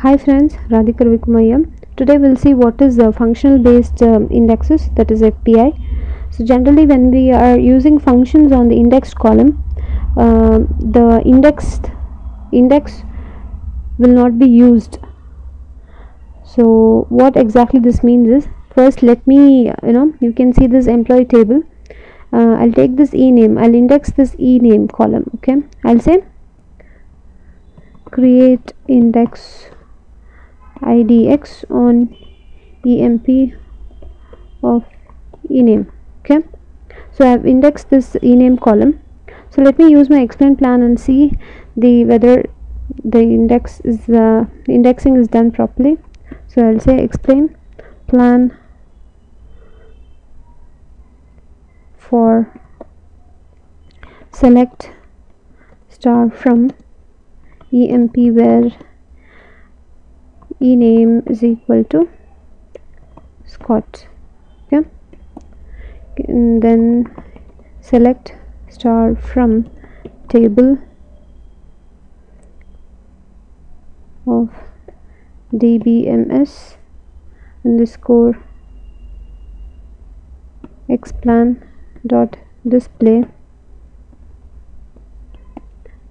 Hi friends, Radhika Ravikumaya. Today we'll see what is the functional based um, indexes that is FBI. So generally when we are using functions on the indexed column, uh, the indexed index will not be used. So what exactly this means is first let me you know you can see this employee table. Uh, I'll take this e name. I'll index this e name column. Okay. I'll say create index idx on emp of ename okay? So i have indexed this ename column. So let me use my explain plan and see the whether the index is uh, indexing is done properly. So i'll say explain plan for select star from emp where e name is equal to Scott. Okay and then select star from table of dbms underscore xplan dot display.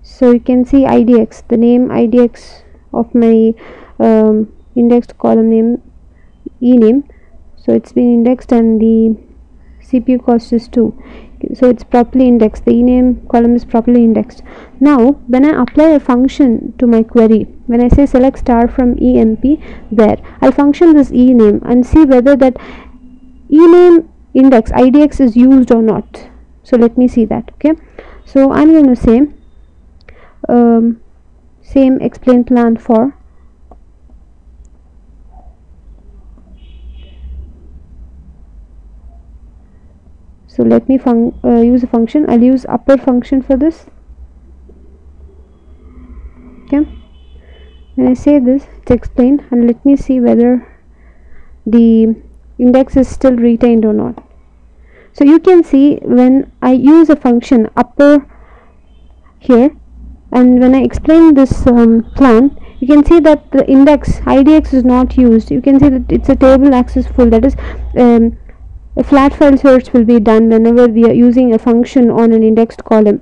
So you can see idx the name idx of my um, indexed column name e name. So it's been indexed and the cpu cost is 2 so it's properly indexed. The ename column is properly indexed. Now when i apply a function to my query when i say select star from emp there i'll function this ename and see whether that ename index idx is used or not. So let me see that okay? So i'm going to say um, same explain plan for so let me uh, use a function. I'll use upper function for this. Okay. When I say this it's explained and let me see whether the index is still retained or not. So you can see when I use a function upper here and when I explain this um, plan you can see that the index idx is not used. You can see that it's a table access full. That is um, a flat file search will be done whenever we are using a function on an indexed column.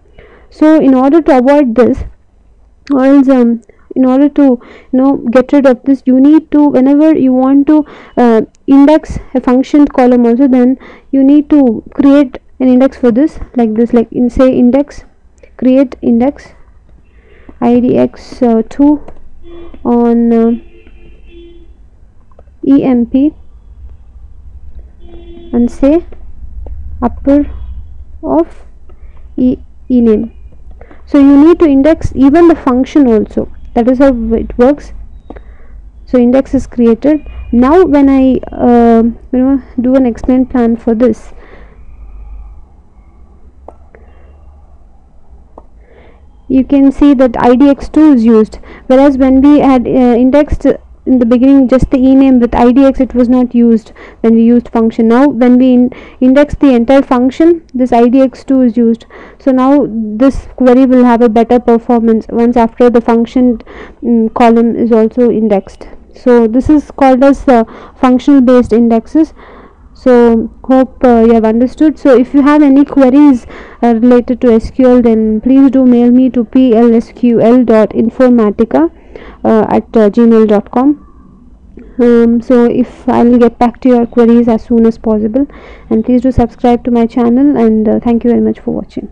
So in order to avoid this or else um, in order to you know get rid of this you need to whenever you want to uh, index a function column also then you need to create an index for this like this like in say index create index idx2 uh, on uh, emp and say upper of e, e name. So you need to index even the function also. That is how it works. So index is created. Now when i uh, you know do an explain plan for this you can see that idx2 is used. Whereas when we had uh, indexed in the beginning just the ename with idx it was not used when we used function. Now when we in index the entire function this idx2 is used. So now this query will have a better performance once after the function um, column is also indexed. So this is called as uh, functional based indexes so hope uh, you have understood. So if you have any queries uh, related to sql then please do mail me to plsql.informatica uh, at uh, gmail.com um, so if I'll get back to your queries as soon as possible. And please do subscribe to my channel and uh, thank you very much for watching